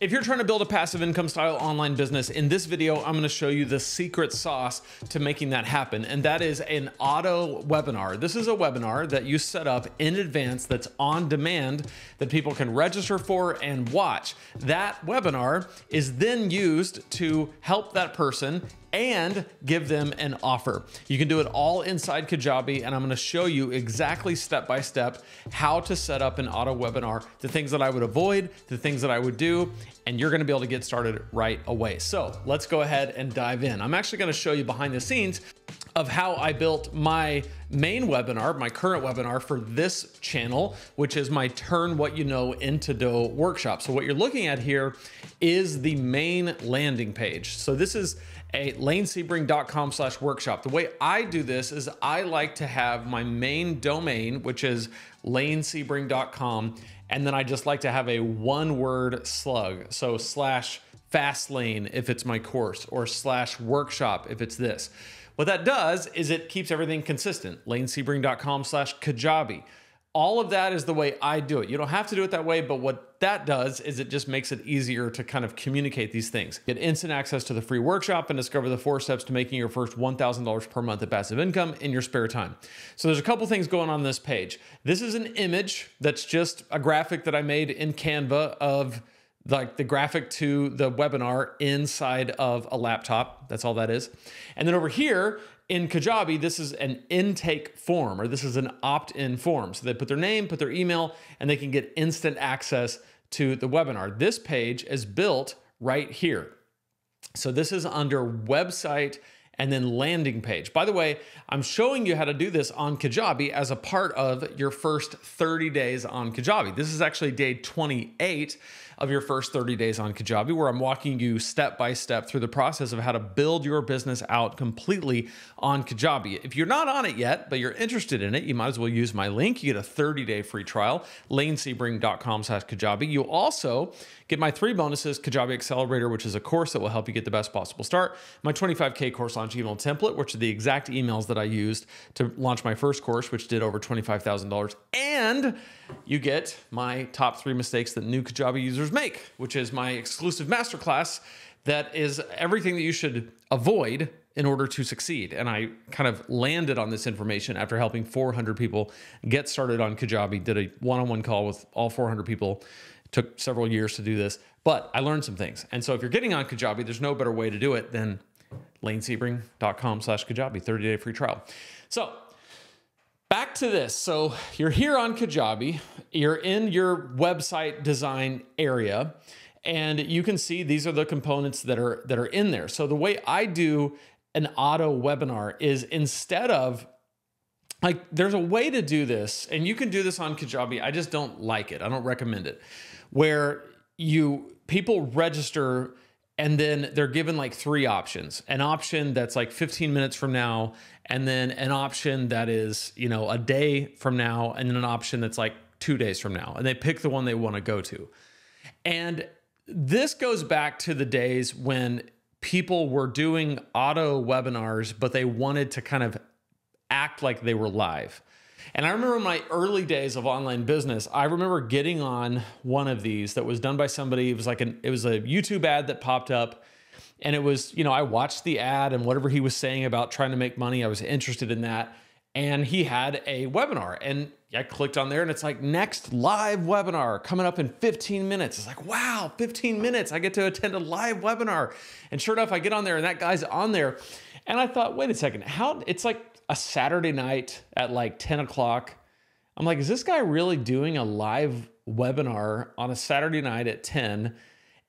If you're trying to build a passive income style online business, in this video, I'm gonna show you the secret sauce to making that happen. And that is an auto webinar. This is a webinar that you set up in advance that's on demand that people can register for and watch. That webinar is then used to help that person and give them an offer. You can do it all inside Kajabi, and I'm gonna show you exactly step by step how to set up an auto webinar, the things that I would avoid, the things that I would do, and you're gonna be able to get started right away. So let's go ahead and dive in. I'm actually gonna show you behind the scenes of how I built my main webinar, my current webinar for this channel, which is my Turn What You Know into Dough workshop. So what you're looking at here is the main landing page. So this is a lanesebring.com slash workshop. The way I do this is I like to have my main domain, which is lanesebring.com, and then I just like to have a one word slug. So slash fast lane if it's my course or slash workshop if it's this. What that does is it keeps everything consistent. lanesebring.com slash Kajabi. All of that is the way I do it. You don't have to do it that way, but what that does is it just makes it easier to kind of communicate these things. Get instant access to the free workshop and discover the four steps to making your first $1,000 per month of passive income in your spare time. So there's a couple things going on this page. This is an image that's just a graphic that I made in Canva of like the graphic to the webinar inside of a laptop. That's all that is. And then over here in Kajabi, this is an intake form or this is an opt in form. So they put their name, put their email, and they can get instant access to the webinar. This page is built right here. So this is under website and then landing page. By the way, I'm showing you how to do this on Kajabi as a part of your first 30 days on Kajabi. This is actually day 28 of your first 30 days on Kajabi, where I'm walking you step by step through the process of how to build your business out completely on Kajabi. If you're not on it yet, but you're interested in it, you might as well use my link. You get a 30 day free trial, lanesebring.com slash Kajabi. You also get my three bonuses Kajabi Accelerator, which is a course that will help you get the best possible start, my 25K course launch email template, which are the exact emails that I used to launch my first course, which did over $25,000. And you get my top three mistakes that new Kajabi users make, which is my exclusive masterclass that is everything that you should avoid in order to succeed. And I kind of landed on this information after helping 400 people get started on Kajabi, did a one on one call with all 400 people. It took several years to do this, but I learned some things. And so if you're getting on Kajabi, there's no better way to do it than lanesebring.com slash Kajabi, 30 day free trial. So back to this. So you're here on Kajabi, you're in your website design area, and you can see these are the components that are that are in there. So the way I do an auto webinar is instead of like there's a way to do this, and you can do this on Kajabi. I just don't like it. I don't recommend it. Where you people register and then they're given like three options. An option that's like 15 minutes from now and then an option that is you know a day from now and then an option that's like two days from now. And they pick the one they want to go to. And this goes back to the days when people were doing auto webinars but they wanted to kind of act like they were live and I remember my early days of online business, I remember getting on one of these that was done by somebody. It was like an it was a YouTube ad that popped up. And it was, you know, I watched the ad and whatever he was saying about trying to make money, I was interested in that. And he had a webinar and I clicked on there and it's like next live webinar coming up in 15 minutes. It's like, wow, 15 minutes. I get to attend a live webinar. And sure enough, I get on there and that guy's on there. And I thought, wait a second, how it's like a Saturday night at like 10 o'clock. I'm like, is this guy really doing a live webinar on a Saturday night at 10?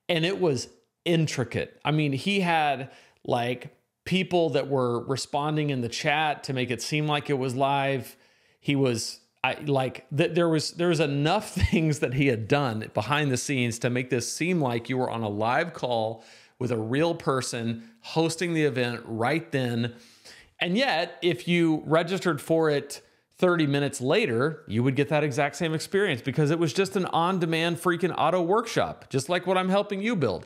And it was intricate. I mean, he had like people that were responding in the chat to make it seem like it was live. He was I like that there was there was enough things that he had done behind the scenes to make this seem like you were on a live call with a real person hosting the event right then and yet, if you registered for it 30 minutes later, you would get that exact same experience because it was just an on demand freaking auto workshop, just like what I'm helping you build.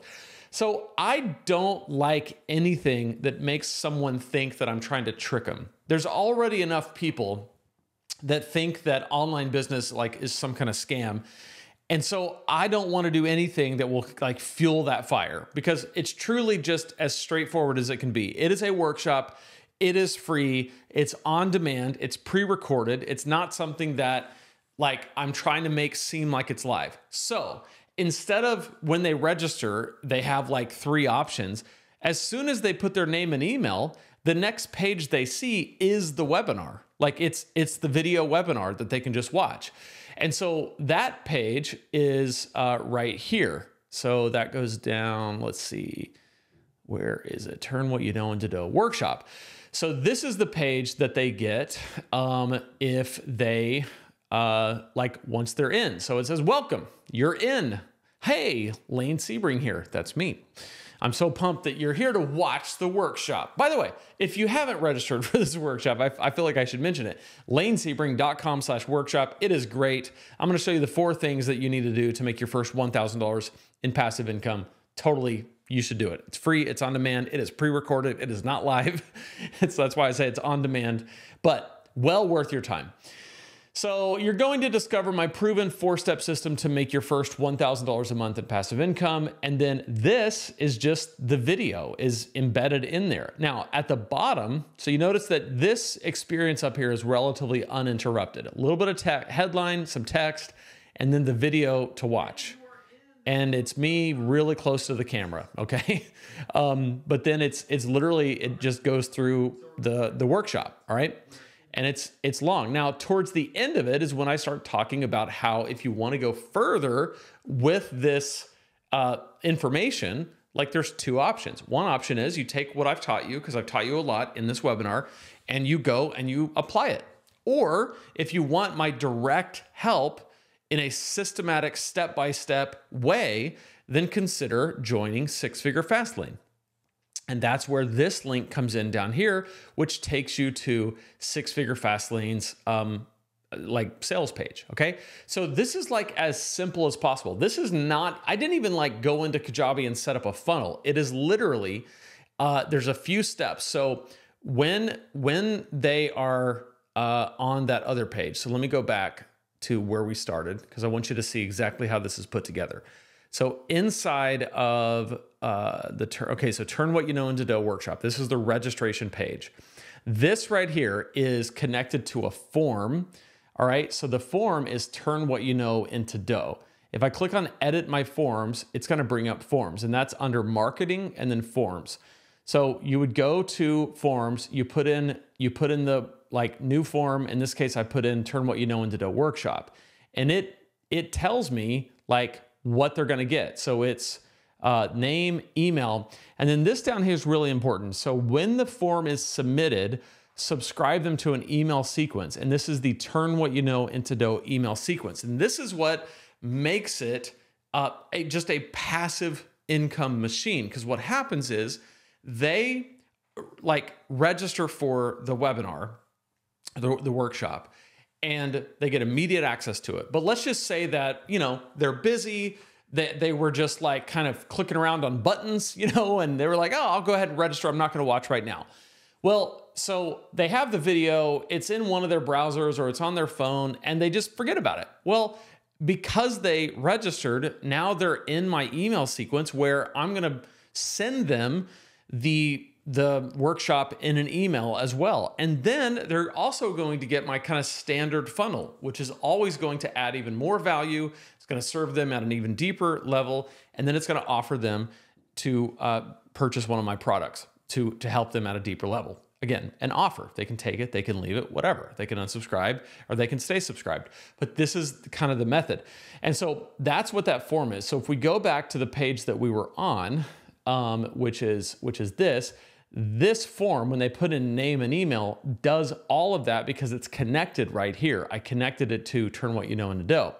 So I don't like anything that makes someone think that I'm trying to trick them. There's already enough people that think that online business like is some kind of scam And so I don't want to do anything that will like fuel that fire because it's truly just as straightforward as it can be. It is a workshop. It is free. It's on demand. It's pre-recorded. It's not something that like I'm trying to make seem like it's live. So instead of when they register, they have like three options. As soon as they put their name and email, the next page they see is the webinar. Like it's it's the video webinar that they can just watch. And so that page is uh, right here. So that goes down, let's see, where is it? Turn what you know into dough workshop. So this is the page that they get um, if they, uh, like once they're in. So it says, welcome, you're in. Hey, Lane Sebring here, that's me. I'm so pumped that you're here to watch the workshop. By the way, if you haven't registered for this workshop, I, I feel like I should mention it. lanesebring.com slash workshop. It is great. I'm going to show you the four things that you need to do to make your first $1,000 in passive income. Totally, you should do it. It's free. It's on demand. It is pre-recorded. It is not live. so that's why I say it's on demand, but well worth your time. So you're going to discover my proven four-step system to make your first $1,000 a month in passive income. And then this is just the video is embedded in there. Now at the bottom, so you notice that this experience up here is relatively uninterrupted. A little bit of headline, some text, and then the video to watch. And it's me really close to the camera, okay? Um, but then it's it's literally, it just goes through the, the workshop, all right? and it's it's long. Now, towards the end of it is when I start talking about how if you want to go further with this uh, information, like there's two options. One option is you take what I've taught you because I've taught you a lot in this webinar, and you go and you apply it. Or if you want my direct help in a systematic step-by-step way, then consider joining Six Figure Fastlane. And that's where this link comes in down here, which takes you to Six Figure Fastlane's um, like sales page. Okay. So this is like as simple as possible. This is not, I didn't even like go into Kajabi and set up a funnel. It is literally, uh, there's a few steps. So when, when they are uh, on that other page, so let me go back to where we started because I want you to see exactly how this is put together. So inside of uh, the turn, okay, so turn what you know into dough workshop. This is the registration page. This right here is connected to a form. All right, so the form is turn what you know into dough. If I click on edit my forms, it's gonna bring up forms and that's under marketing and then forms. So you would go to forms, you put in, you put in the like new form. In this case, I put in turn what you know into dough workshop. And it, it tells me like what they're going to get. So it's uh, name, email, and then this down here is really important. So when the form is submitted, subscribe them to an email sequence. And this is the turn what you know into dough email sequence. And this is what makes it uh, a, just a passive income machine. Because what happens is they like register for the webinar, the, the workshop, and they get immediate access to it. But let's just say that, you know, they're busy. They, they were just like kind of clicking around on buttons, you know, and they were like, oh, I'll go ahead and register. I'm not going to watch right now. Well, so they have the video, it's in one of their browsers or it's on their phone, and they just forget about it. Well, because they registered, now they're in my email sequence where I'm going to send them the the workshop in an email as well. And then they're also going to get my kind of standard funnel, which is always going to add even more value. It's going to serve them at an even deeper level. And then it's going to offer them to uh, purchase one of my products to, to help them at a deeper level. Again, an offer. They can take it, they can leave it, whatever. They can unsubscribe or they can stay subscribed. But this is kind of the method. And so that's what that form is. So if we go back to the page that we were on, um, which is which is this, this form, when they put in name and email, does all of that because it's connected right here. I connected it to turn what you know into dough.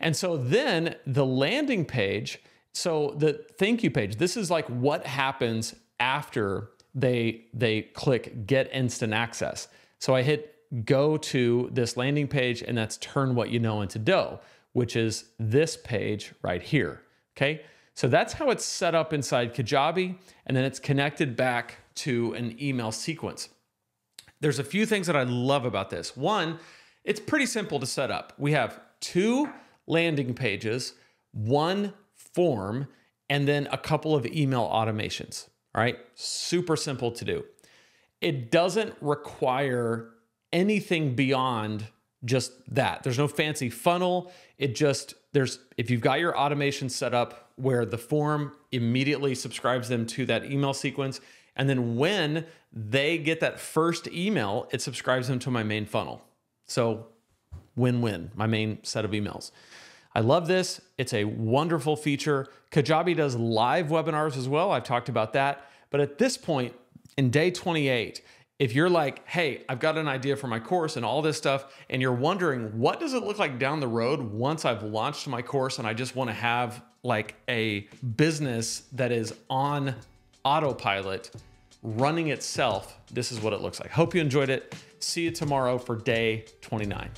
And so then the landing page, so the thank you page, this is like what happens after they, they click get instant access. So I hit go to this landing page and that's turn what you know into dough, which is this page right here, okay? So that's how it's set up inside Kajabi, and then it's connected back to an email sequence. There's a few things that I love about this. One, it's pretty simple to set up. We have two landing pages, one form, and then a couple of email automations. All right, super simple to do. It doesn't require anything beyond just that. There's no fancy funnel. It just, there's, if you've got your automation set up where the form immediately subscribes them to that email sequence, and then when they get that first email, it subscribes them to my main funnel. So win win, my main set of emails. I love this. It's a wonderful feature. Kajabi does live webinars as well. I've talked about that. But at this point, in day 28, if you're like, hey, I've got an idea for my course and all this stuff, and you're wondering, what does it look like down the road once I've launched my course and I just want to have like a business that is on autopilot running itself? This is what it looks like. Hope you enjoyed it. See you tomorrow for day 29.